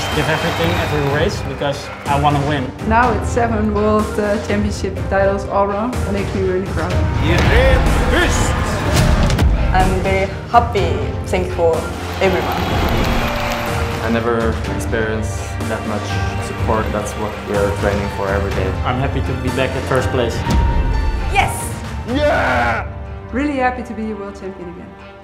Just give everything every race because I want to win. Now it's seven world uh, championship titles all around. Make me really proud. I'm very happy. thankful, everyone. I never experienced that much support. That's what we are training for every day. I'm happy to be back at first place. Yes! Yeah! Really happy to be a world champion again.